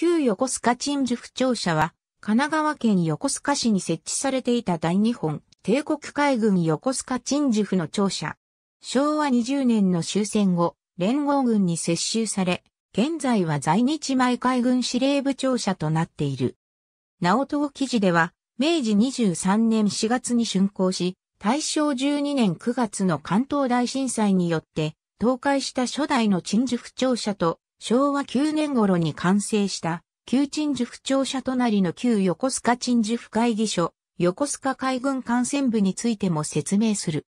旧横須賀鎮守府庁舎は、神奈川県横須賀市に設置されていた大日本帝国海軍横須賀鎮守府の庁舎。昭和20年の終戦後、連合軍に接収され、現在は在日前海軍司令部庁舎となっている。直東記事では、明治23年4月に竣工し、大正12年9月の関東大震災によって倒壊した初代の鎮守府庁舎と昭和9年頃に完成した旧鎮守府庁舎隣の旧横須賀鎮守府会議所、横須賀海軍艦船部についても説明する。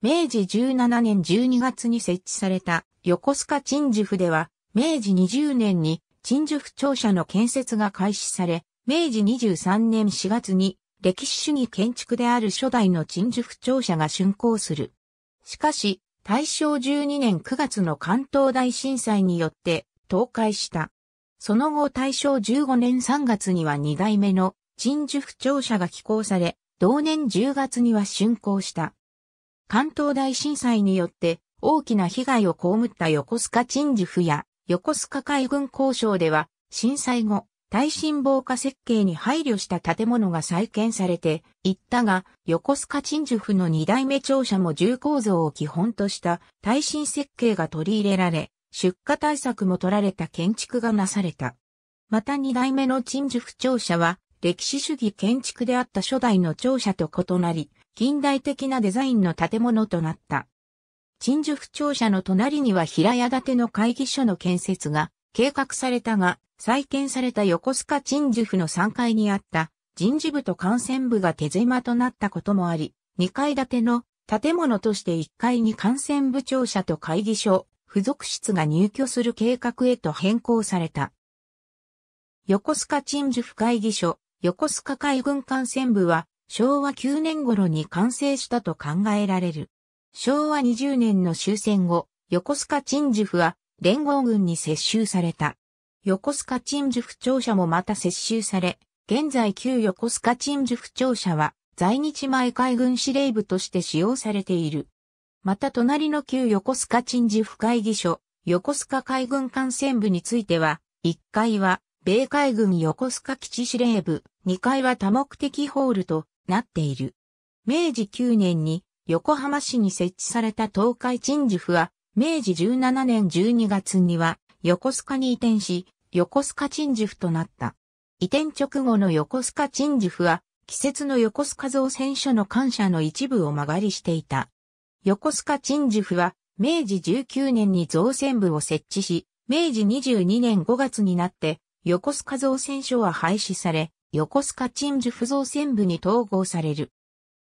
明治17年12月に設置された横須賀鎮守府では、明治20年に鎮守府庁舎の建設が開始され、明治23年4月に歴史主義建築である初代の鎮守府庁舎が竣工する。しかし、大正12年9月の関東大震災によって倒壊した。その後大正15年3月には2代目の鎮守府庁舎が寄港され、同年10月には竣工した。関東大震災によって大きな被害を被った横須賀鎮守府や横須賀海軍交渉では震災後、耐震防火設計に配慮した建物が再建されていったが、横須賀鎮守府の2代目庁舎も重構造を基本とした耐震設計が取り入れられ、出火対策も取られた建築がなされた。また二代目の鎮守府庁舎は、歴史主義建築であった初代の庁舎と異なり、近代的なデザインの建物となった。鎮守府庁舎の隣には平屋建ての会議所の建設が計画されたが、再建された横須賀鎮守府の3階にあった人事部と幹線部が手狭となったこともあり、2階建ての建物として1階に幹線部庁舎と会議所、付属室が入居する計画へと変更された。横須賀鎮守府会議所、横須賀海軍艦船部は昭和9年頃に完成したと考えられる。昭和20年の終戦後、横須賀鎮守府は連合軍に接収された。横須賀鎮守府庁舎もまた接収され、現在旧横須賀鎮守府庁舎は在日前海軍司令部として使用されている。また隣の旧横須賀鎮守府会議所、横須賀海軍艦船部については、1階は米海軍横須賀基地司令部、2階は多目的ホールとなっている。明治9年に横浜市に設置された東海鎮守府は、明治17年12月には横須賀に移転し、横須賀鎮守府となった。移転直後の横須賀鎮守府は、季節の横須賀造船所の艦舎の一部を間借りしていた。横須賀鎮守府は明治19年に造船部を設置し、明治22年5月になって横須賀造船所は廃止され、横須賀鎮守府造船部に統合される。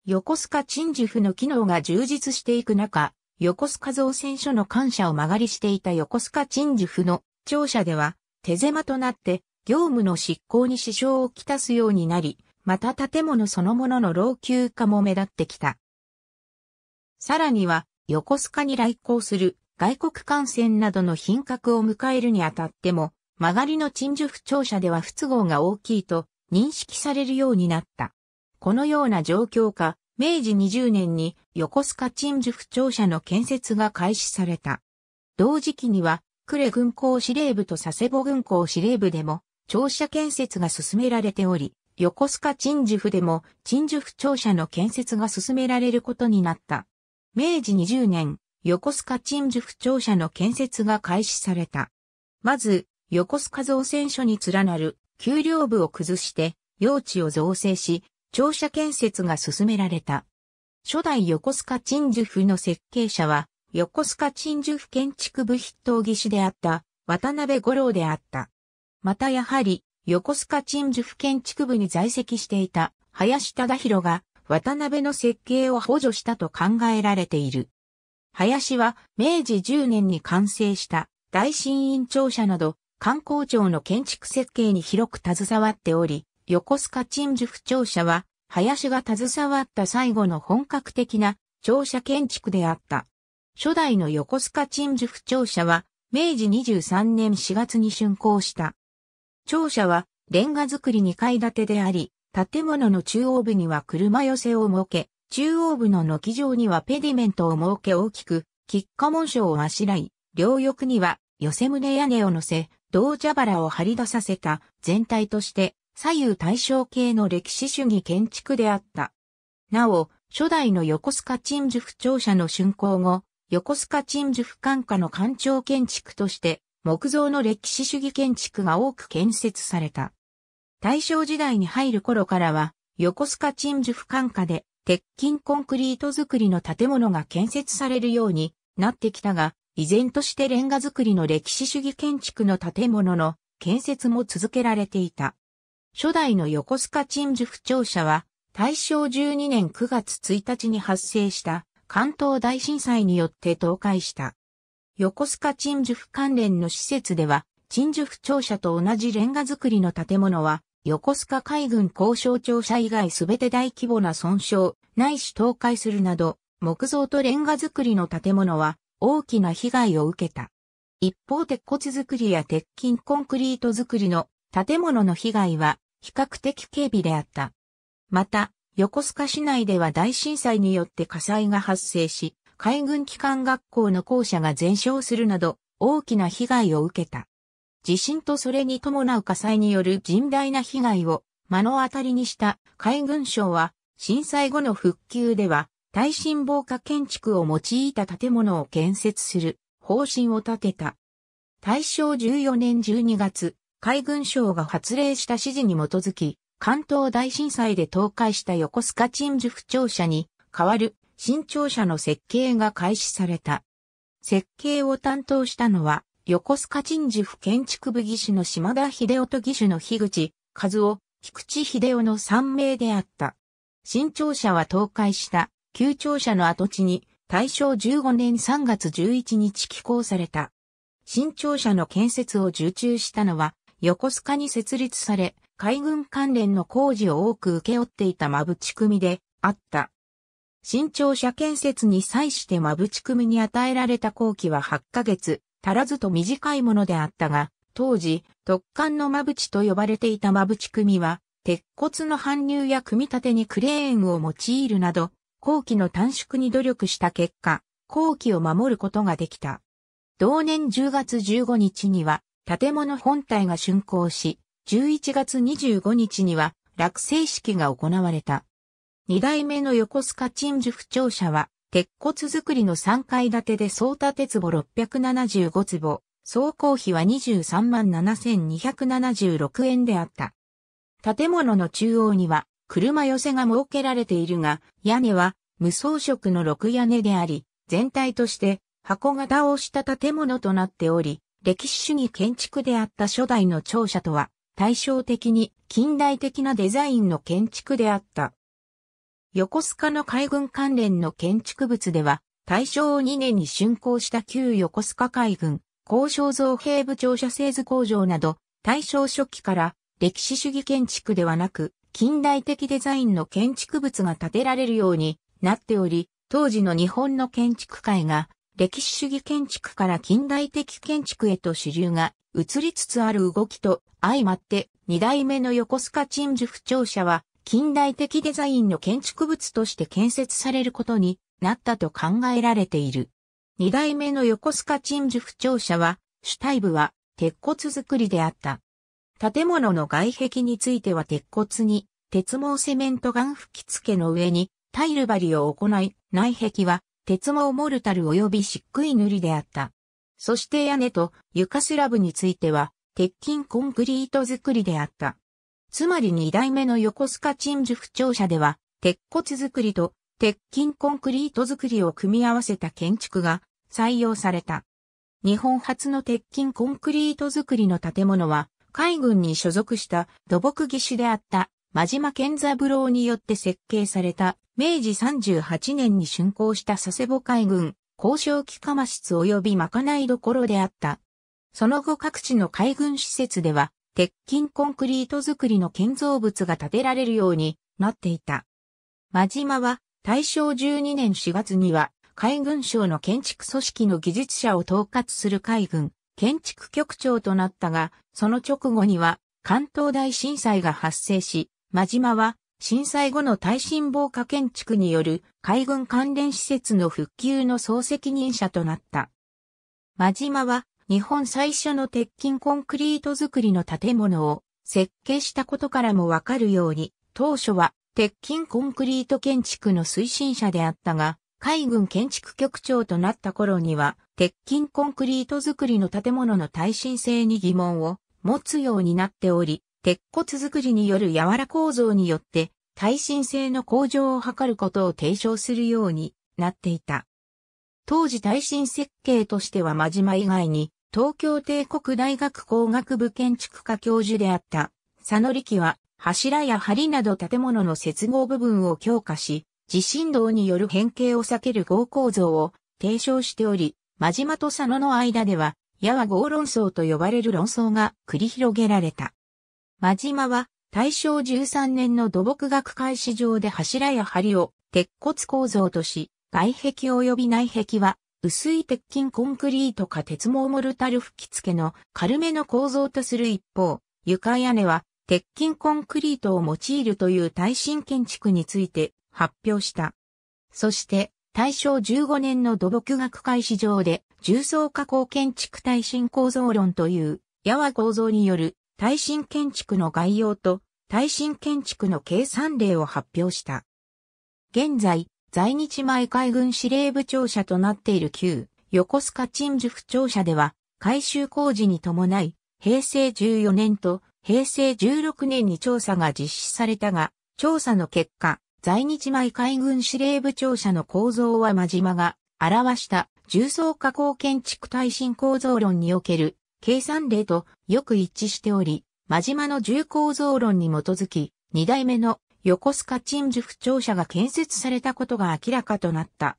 横須賀鎮守府の機能が充実していく中、横須賀造船所の感謝を間借りしていた横須賀鎮守府の庁舎では手狭となって業務の執行に支障をきたすようになり、また建物そのものの老朽化も目立ってきた。さらには、横須賀に来航する外国艦船などの品格を迎えるにあたっても、曲がりの鎮守府庁舎では不都合が大きいと認識されるようになった。このような状況下、明治20年に横須賀鎮守府庁舎の建設が開始された。同時期には、呉軍港司令部と佐世保軍港司令部でも、庁舎建設が進められており、横須賀鎮守府でも鎮守府庁舎の建設が進められることになった。明治20年、横須賀鎮守府庁舎の建設が開始された。まず、横須賀造船所に連なる丘陵部を崩して、用地を造成し、庁舎建設が進められた。初代横須賀鎮守府の設計者は、横須賀鎮守府建築部筆頭技師であった渡辺五郎であった。またやはり、横須賀鎮守府建築部に在籍していた林忠宏が渡辺の設計を補助したと考えられている。林は明治10年に完成した大新院庁舎など観光庁の建築設計に広く携わっており、横須賀鎮守府庁舎は林が携わった最後の本格的な庁舎建築であった。初代の横須賀鎮守府庁舎は明治23年4月に竣工した。庁舎はレンガ造り2階建てであり、建物の中央部には車寄せを設け、中央部の軒上にはペディメントを設け大きく、喫下紋章をあしらい、両翼には寄せ棟屋根を乗せ、銅蛇腹を張り出させた全体として左右対称系の歴史主義建築であった。なお、初代の横須賀鎮守府庁舎の竣工後、横須賀鎮守府管下の官庁建築として木造の歴史主義建築が多く建設された。大正時代に入る頃からは、横須賀鎮守府管下で鉄筋コンクリート造りの建物が建設されるようになってきたが、依然としてレンガ造りの歴史主義建築の建物の建設も続けられていた。初代の横須賀鎮守府庁舎は、大正12年9月1日に発生した関東大震災によって倒壊した。横須賀鎮守府関連の施設では、鎮守府庁舎と同じレンガ造りの建物は、横須賀海軍交渉庁舎以外すべて大規模な損傷、ないし倒壊するなど、木造とレンガ造りの建物は大きな被害を受けた。一方鉄骨造りや鉄筋コンクリート造りの建物の被害は比較的軽微であった。また、横須賀市内では大震災によって火災が発生し、海軍機関学校の校舎が全焼するなど大きな被害を受けた。地震とそれに伴う火災による甚大な被害を目の当たりにした海軍省は震災後の復旧では耐震防火建築を用いた建物を建設する方針を立てた。大正14年12月、海軍省が発令した指示に基づき、関東大震災で倒壊した横須賀鎮守府庁舎に代わる新庁舎の設計が開始された。設計を担当したのは横須賀鎮守府建築部技師の島田秀夫と技師の樋口和夫、菊池秀夫の3名であった。新庁舎は倒壊した旧庁舎の跡地に大正15年3月11日寄港された。新庁舎の建設を受注したのは横須賀に設立され海軍関連の工事を多く受け負っていた馬淵組であった。新庁舎建設に際して馬淵組に与えられた工期は8ヶ月足らずと短いものであったが、当時、特艦の間淵と呼ばれていた間淵組は、鉄骨の搬入や組み立てにクレーンを用いるなど、後期の短縮に努力した結果、後期を守ることができた。同年10月15日には、建物本体が竣工し、11月25日には、落成式が行われた。二代目の横須賀鎮守府庁舎は、鉄骨造りの3階建てで総建て坪675坪、総工費は23万7276円であった。建物の中央には車寄せが設けられているが、屋根は無装飾の6屋根であり、全体として箱型をした建物となっており、歴史主義建築であった初代の庁舎とは対照的に近代的なデザインの建築であった。横須賀の海軍関連の建築物では、大正2年に竣工した旧横須賀海軍、交渉造兵部庁舎製図工場など、大正初期から歴史主義建築ではなく、近代的デザインの建築物が建てられるようになっており、当時の日本の建築界が歴史主義建築から近代的建築へと主流が移りつつある動きと相まって二代目の横須賀鎮守府庁舎は近代的デザインの建築物として建設されることになったと考えられている。二代目の横須賀鎮守府庁舎は、主体部は鉄骨造りであった。建物の外壁については鉄骨に鉄毛セメント岩吹き付けの上にタイル張りを行い、内壁は鉄毛モルタル及び漆喰塗りであった。そして屋根と床スラブについては鉄筋コンクリート造りであった。つまり二代目の横須賀鎮守府庁舎では、鉄骨造りと鉄筋コンクリート造りを組み合わせた建築が採用された。日本初の鉄筋コンクリート造りの建物は、海軍に所属した土木技師であった真島健三郎によって設計された明治38年に竣工した佐世保海軍交渉機釜室及びまかないどころであった。その後各地の海軍施設では鉄筋コンクリート造りの建造物が建てられるようになっていた。真島は大正12年4月には海軍省の建築組織の技術者を統括する海軍建築局長となったが、その直後には関東大震災が発生し、真島は震災後の耐震防火建築による海軍関連施設の復旧の総責任者となった。真島は日本最初の鉄筋コンクリート造りの建物を設計したことからもわかるように、当初は鉄筋コンクリート建築の推進者であったが、海軍建築局長となった頃には、鉄筋コンクリート造りの建物の耐震性に疑問を持つようになっており、鉄骨造りによる柔ら構造によって耐震性の向上を図ることを提唱するようになっていた。当時耐震設計としては真島以外に東京帝国大学工学部建築科教授であった佐野力は柱や梁など建物の接合部分を強化し、地震動による変形を避ける合構造を提唱しており、真島と佐野の間では、矢は合論争と呼ばれる論争が繰り広げられた。真島は大正13年の土木学開始上で柱や梁を鉄骨構造とし、外壁及び内壁は薄い鉄筋コンクリートか鉄毛モルタル吹き付けの軽めの構造とする一方、床屋根は鉄筋コンクリートを用いるという耐震建築について発表した。そして、大正15年の土木学会市場で、重層加工建築耐震構造論という、矢和構造による耐震建築の概要と耐震建築の計算例を発表した。現在、在日前海軍司令部庁舎となっている旧横須賀鎮守府庁舎では、改修工事に伴い、平成14年と平成16年に調査が実施されたが、調査の結果、在日前海軍司令部庁舎の構造は真島が表した重層加工建築耐震構造論における計算例とよく一致しており、真島の重構造論に基づき、二代目の横須賀鎮守府庁舎が建設されたことが明らかとなった。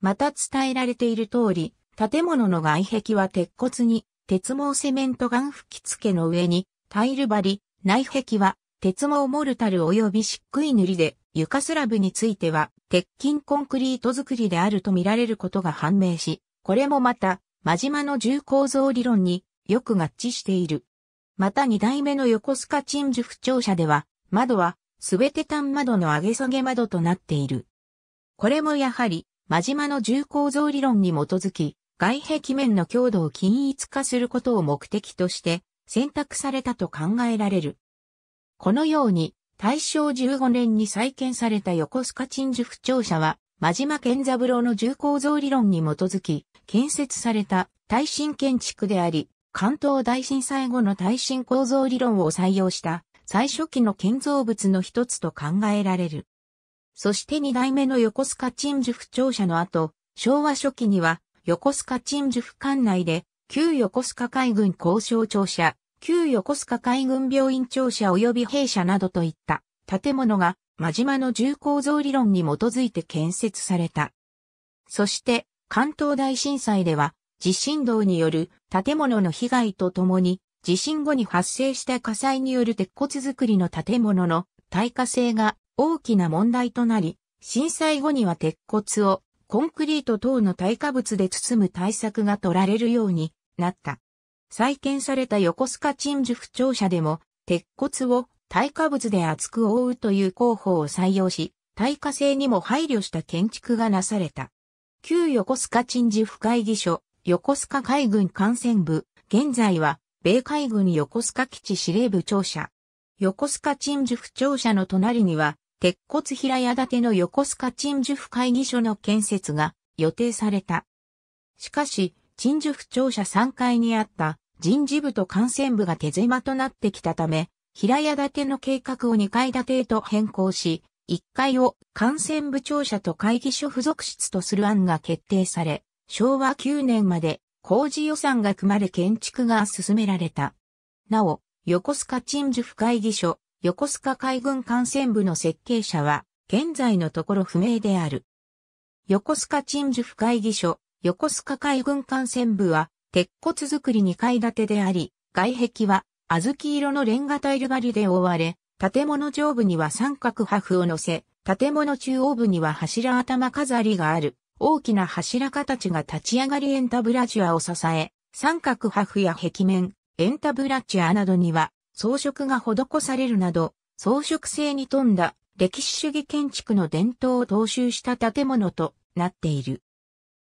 また伝えられている通り、建物の外壁は鉄骨に鉄毛セメント岩吹き付けの上にタイル張り、内壁は鉄毛モルタル及び漆喰塗りで、床スラブについては鉄筋コンクリート作りであると見られることが判明し、これもまた、真島の重構造理論によく合致している。また二代目の横須賀鎮守府庁舎では、窓はすべて単窓の上げ下げ窓となっている。これもやはり、真島の重構造理論に基づき、外壁面の強度を均一化することを目的として、選択されたと考えられる。このように、大正15年に再建された横須賀鎮守府庁舎は、真島健三郎の重構造理論に基づき、建設された耐震建築であり、関東大震災後の耐震構造理論を採用した最初期の建造物の一つと考えられる。そして二代目の横須賀鎮守府庁舎の後、昭和初期には横須賀鎮守府管内で旧横須賀海軍交渉庁舎、旧横須賀海軍病院庁舎及び兵舎などといった建物が真島の重構造理論に基づいて建設された。そして関東大震災では地震動による建物の被害とともに地震後に発生した火災による鉄骨造りの建物の耐火性が大きな問題となり、震災後には鉄骨をコンクリート等の耐火物で包む対策が取られるようになった。再建された横須賀鎮守府庁舎でも、鉄骨を耐火物で厚く覆うという工法を採用し、耐火性にも配慮した建築がなされた。旧横須賀鎮守府会議所、横須賀海軍艦船部、現在は、米海軍横須賀基地司令部庁舎。横須賀鎮守府庁舎の隣には、鉄骨平屋建ての横須賀鎮守府会議所の建設が予定された。しかし、鎮守府庁舎3階にあった人事部と艦船部が手狭となってきたため、平屋建ての計画を2階建てへと変更し、1階を艦船部庁舎と会議所付属室とする案が決定され、昭和9年まで工事予算が組まれ建築が進められた。なお、横須賀鎮守府会議所、横須賀海軍艦船部の設計者は、現在のところ不明である。横須賀鎮守府会議所、横須賀海軍艦船部は、鉄骨造り2階建てであり、外壁は小豆色のレンガタイル張りで覆われ、建物上部には三角破風を乗せ、建物中央部には柱頭飾りがある。大きな柱形が立ち上がりエンタブラチュアを支え、三角破風や壁面、エンタブラチュアなどには装飾が施されるなど、装飾性に富んだ歴史主義建築の伝統を踏襲した建物となっている。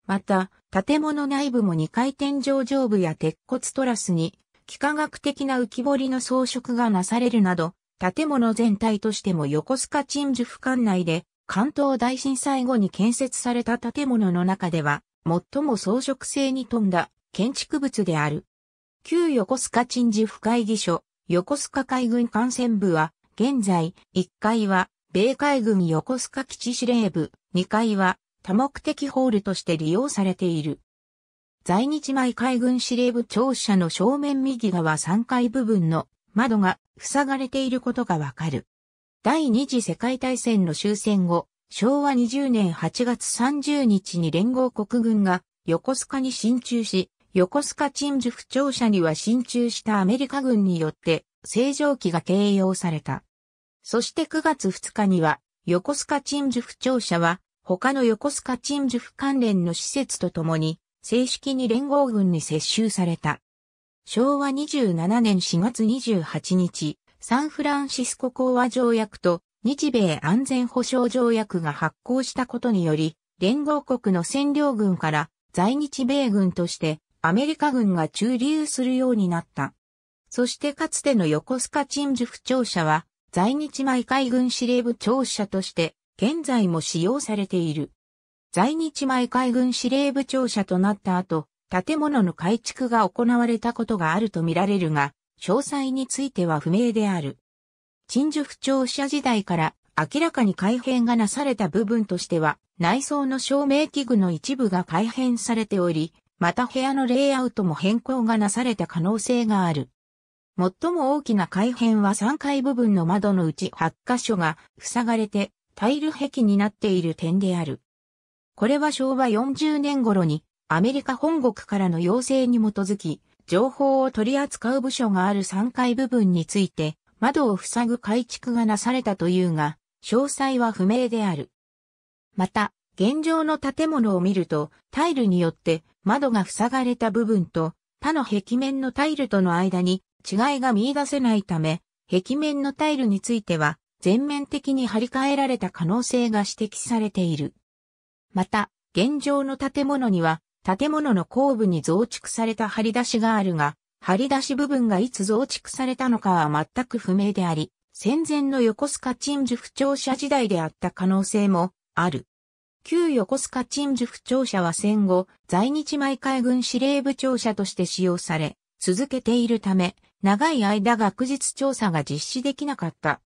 また、建物内部も2回天井上部や鉄骨トラスに、幾何学的な浮き彫りの装飾がなされるなど、建物全体としても横須賀鎮守府管内で、関東大震災後に建設された建物の中では、最も装飾性に富んだ建築物である。旧横須賀鎮守府会議所、横須賀海軍艦船部は、現在、1階は、米海軍横須賀基地司令部、2階は、多目的ホールとして利用されている。在日前海軍司令部庁舎の正面右側3階部分の窓が塞がれていることがわかる。第二次世界大戦の終戦後、昭和20年8月30日に連合国軍が横須賀に進駐し、横須賀鎮守府庁舎には進駐したアメリカ軍によって正常期が掲揚された。そして9月2日には横須賀鎮守府庁舎は他の横須賀鎮守府関連の施設とともに正式に連合軍に接収された。昭和27年4月28日、サンフランシスコ講和条約と日米安全保障条約が発行したことにより、連合国の占領軍から在日米軍としてアメリカ軍が駐留するようになった。そしてかつての横須賀鎮守府庁舎は在日前海軍司令部庁舎として現在も使用されている。在日前海軍司令部庁舎となった後、建物の改築が行われたことがあるとみられるが、詳細については不明である。鎮守府庁舎時代から明らかに改変がなされた部分としては、内装の照明器具の一部が改変されており、また部屋のレイアウトも変更がなされた可能性がある。最も大きな改変は3階部分の窓のうち8箇所が塞がれてタイル壁になっている点である。これは昭和40年頃にアメリカ本国からの要請に基づき、情報を取り扱う部署がある3階部分について窓を塞ぐ改築がなされたというが、詳細は不明である。また、現状の建物を見ると、タイルによって窓が塞がれた部分と他の壁面のタイルとの間に違いが見出せないため、壁面のタイルについては全面的に張り替えられた可能性が指摘されている。また、現状の建物には建物の後部に増築された張り出しがあるが、張り出し部分がいつ増築されたのかは全く不明であり、戦前の横須賀鎮守府庁舎時代であった可能性もある。旧横須賀鎮守府庁舎は戦後、在日前海軍司令部庁舎として使用され、続けているため、長い間学術調査が実施できなかった。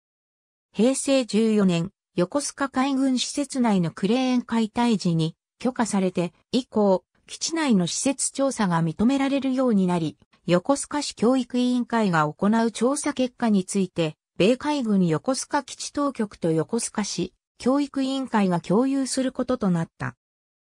平成14年、横須賀海軍施設内のクレーン解体時に許可されて以降、基地内の施設調査が認められるようになり、横須賀市教育委員会が行う調査結果について、米海軍横須賀基地当局と横須賀市教育委員会が共有することとなった。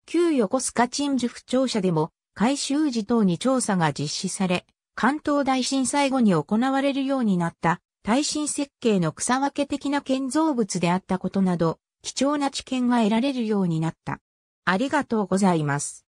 旧横須賀鎮守府庁舎でも改修時等に調査が実施され、関東大震災後に行われるようになった耐震設計の草分け的な建造物であったことなど、貴重な知見が得られるようになった。ありがとうございます。